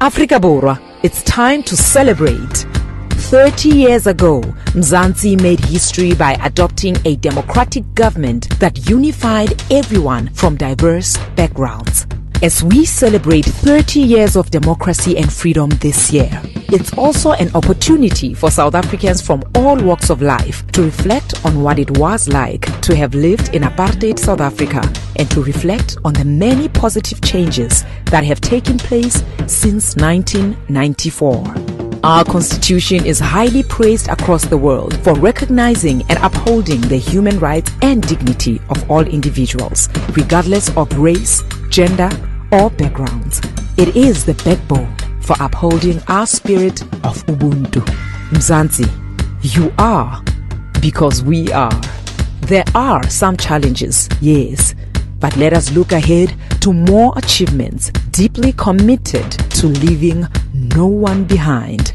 Afrika Borwa, it's time to celebrate. 30 years ago, Mzansi made history by adopting a democratic government that unified everyone from diverse backgrounds. As we celebrate 30 years of democracy and freedom this year, it's also an opportunity for South Africans from all walks of life to reflect on what it was like to have lived in apartheid South Africa and to reflect on the many positive changes that have taken place since 1994. Our constitution is highly praised across the world for recognizing and upholding the human rights and dignity of all individuals, regardless of race, gender, or backgrounds. It is the backbone for upholding our spirit of Ubuntu. Mzansi, you are because we are. There are some challenges, yes, but let us look ahead to more achievements, deeply committed to leaving no one behind.